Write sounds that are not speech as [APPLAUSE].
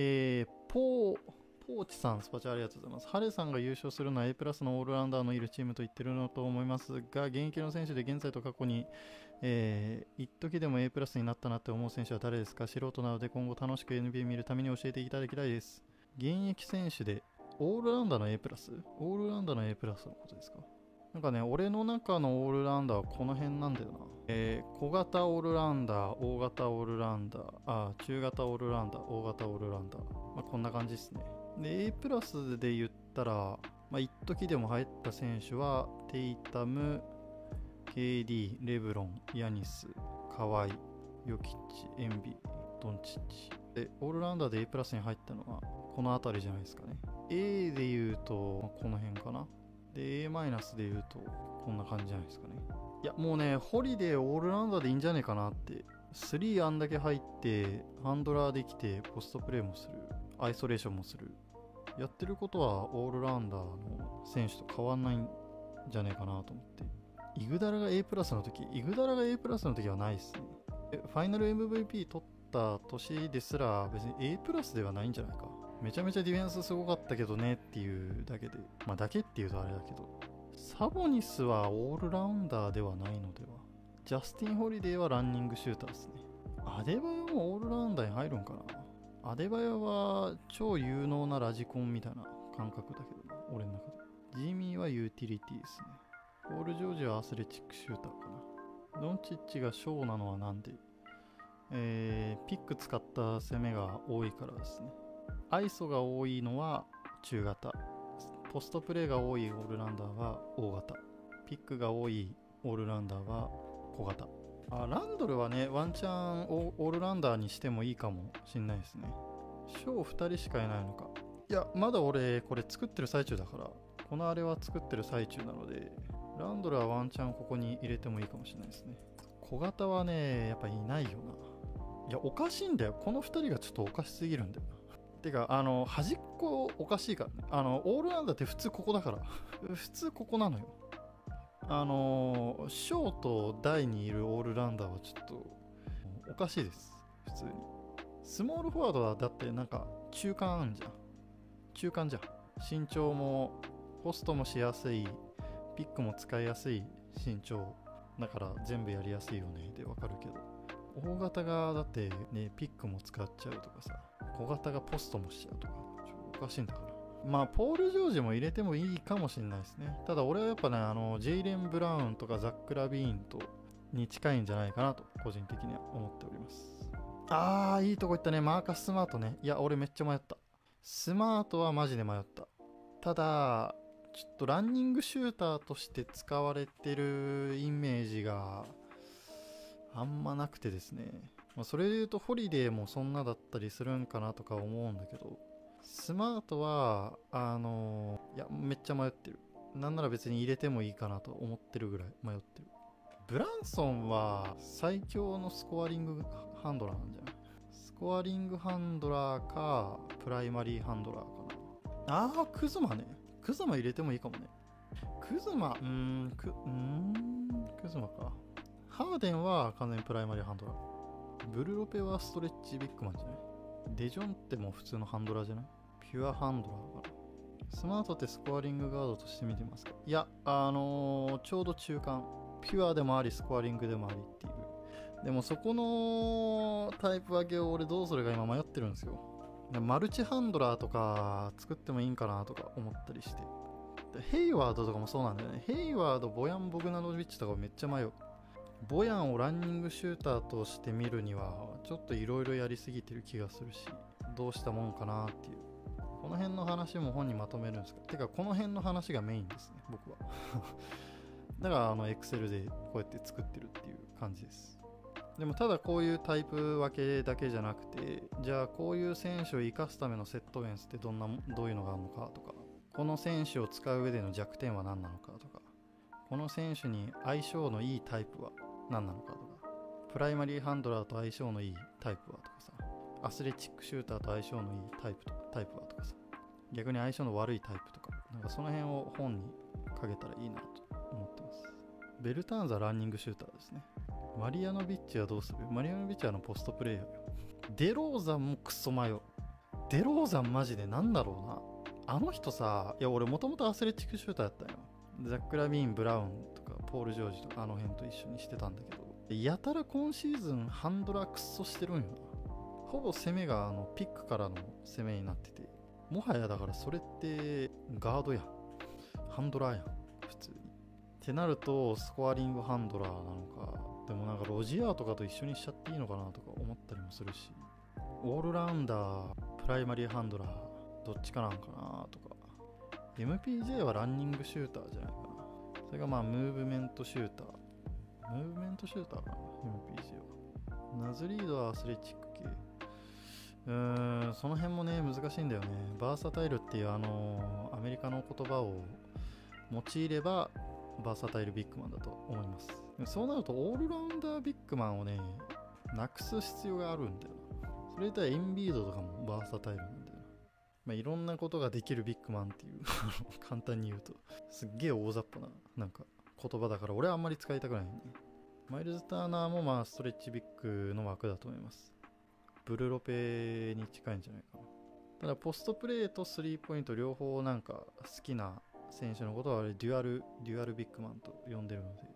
えー、ポー、ポーチさん、スパチャありがとうございます。ハレさんが優勝するのは A プラスのオールラウンダーのいるチームと言ってるのと思いますが、現役の選手で現在と過去に、えー、一時でも A プラスになったなって思う選手は誰ですか？素人なので今後楽しく NBA 見るために教えていただきたいです。現役選手でオールラウンダーの A プラス？オールラウンダーの A プラスのことですか？なんかね、俺の中のオールラウンダーはこの辺なんだよな。えー、小型オールラウンダー、大型オールラウンダー、あ、中型オールラウンダー、大型オールラウンダー。まあ、こんな感じですね。で、A プラスで言ったら、まあ、一時でも入った選手は、テイタム、KD、レブロン、ヤニス、カワイ、ヨキッチ、エンビ、ドンチッチ。で、オールラウンダーで A プラスに入ったのは、この辺りじゃないですかね。A で言うと、まあ、この辺かな。で、A マイナスで言うと、こんな感じじゃないですかね。いや、もうね、ホリデーオールラウンダーでいいんじゃねえかなって。3あんだけ入って、ハンドラーできて、ポストプレーもする。アイソレーションもする。やってることはオールラウンダーの選手と変わんないんじゃねえかなと思って。イグダラが A プラスの時、イグダラが A プラスの時はないっすね。ファイナル MVP 取った年ですら別に A プラスではないんじゃないか。めちゃめちゃディフェンスすごかったけどねっていうだけで。まあだけっていうとあれだけど。サボニスはオールラウンダーではないのでは？ジャスティン・ホリデーはランニングシューターですね。アデバヨもオールラウンダーに入るんかな？アデバヨは超有能なラジコンみたいな感覚だけどな、俺の中で。ジミーはユーティリティですね。ポール・ジョージはアスレチックシューターかな。ドンチッチがショーなのはなんで？えー、ピック使った攻めが多いからですね。アイソが多いのは中型。ポストプレーが多いオールラウンダーは大型。ピックが多いオールランダーは小型。あ、ランドルはね、ワンチャンオールランダーにしてもいいかもしんないですね。ショー2人しかいないのか。いや、まだ俺これ作ってる最中だから、このあれは作ってる最中なので、ランドルはワンチャンここに入れてもいいかもしれないですね。小型はね、やっぱいないよな。いや、おかしいんだよ。この2人がちょっとおかしすぎるんだよな。てか、あの、端っこおかしいからね。あの、オールランダーって普通ここだから。[LAUGHS] 普通ここなのよ。あの、ショーと大にいるオールランダーはちょっと、おかしいです。普通に。スモールフォワードはだってなんか中間あんじゃん。中間じゃん。身長も、ポストもしやすい、ピックも使いやすい身長。だから全部やりやすいよねでわかるけど。大型がだってね、ピックも使っちゃうとかさ、小型がポストもしちゃうとか、ちょおかしいんだから。まあ、ポール・ジョージも入れてもいいかもしれないですね。ただ俺はやっぱね、あの、ジェイレン・ブラウンとかザック・ラビーンとに近いんじゃないかなと、個人的には思っております。あー、いいとこ行ったね。マーカス・スマートね。いや、俺めっちゃ迷った。スマートはマジで迷った。ただ、ちょっとランニングシューターとして使われてるイメージがあんまなくてですね。まあ、それで言うとホリデーもそんなだったりするんかなとか思うんだけど、スマートは、あのいや、めっちゃ迷ってる。なんなら別に入れてもいいかなと思ってるぐらい迷ってる。ブランソンは最強のスコアリングハンドラーなんじゃない？スコアリングハンドラーか、プライマリーハンドラーかな。あー、クズマね。クズマ入れてもいいかもね。クズマ、うーん、く、うーん、クズマか。ハーデンは完全にプライマリーハンドラー。ブルロペはストレッチビッグマンじゃない？デジョンってもう普通のハンドラーじゃない？ピュアハンドラーだかな。スマートってスコアリングガードとして見てますか？いや、あのーちょうど中間。ピュアでもあり、スコアリングでもありっていう。でもそこのタイプ分けを俺どうするか今迷ってるんですよ。マルチハンドラーとか作ってもいいんかなとか思ったりして。ヘイワードとかもそうなんだよね。ヘイワード、ボヤン・ボグナノビッチとかめっちゃ迷う。ボヤンをランニングシューターとして見るにはちょっといろいろやりすぎてる気がするしどうしたもんかなっていう。この辺の話も本にまとめるんですかてかこの辺の話がメインですね僕は。[LAUGHS] だからあの Excel でこうやって作ってるっていう感じです。でもただこういうタイプ分けだけじゃなくてじゃあこういう選手を生かすためのセットウェンスってどんなどういうのがあるのかとかこの選手を使う上での弱点は何なのかとかこの選手に相性のいいタイプは何なのかとか。プライマリーハンドラーと相性のいいタイプはとかさ。アスレチックシューターと相性のいいタイプとかタイプはとかさ。逆に相性の悪いタイプとか。なんかその辺を本に書けたらいいなと思ってます。ベルターンスはランニングシューターですね。マリアノビッチはどうする？マリアノビッチはあのポストプレイヤーよ。デローザもクソマヨデローザンマジでなんだろうな。あの人さ、いや俺もともとアスレチックシューターやったよ。ザック・ラビーン、ブラウンとか、ポール・ジョージとかあの辺と一緒にしてたんだけど、やたら今シーズンハンドラークソしてるんよ。ほぼ攻めがあのピックからの攻めになってて、もはやだからそれってガードや。ハンドラーやん。普通に。ってなると、スコアリングハンドラーなのか、でもなんかロジアーとかと一緒にしちゃっていいのかなとか思ったりもするし、オールラウンダー、プライマリーハンドラー、どっちかなんかなとか。MPJ はランニングシューターじゃないかな。それがまあムーブメントシューター。ムーブメントシューターかな ?MPJ は。ナズリードはアスレチック系。うーん、その辺もね、難しいんだよね。バーサタイルっていうあのアメリカの言葉を用いれば、バーサタイルビッグマンだと思います。そうなると、オールラウンダービッグマンをね、なくす必要があるんだよな。それ言ったらエンビードとかもバーサタイルなんだ。まあ、いろんなことができるビッグマンっていう [LAUGHS] 簡単に言うと、すっげえ大雑把な、なんか言葉だから、俺はあんまり使いたくないね。マイルズ・ターナーもまあストレッチビッグの枠だと思います。ブルロペに近いんじゃないかな。ただ、ポストプレーとスリーポイント両方なんか好きな選手のことはあれデュアル、デュアルビッグマンと呼んでるので、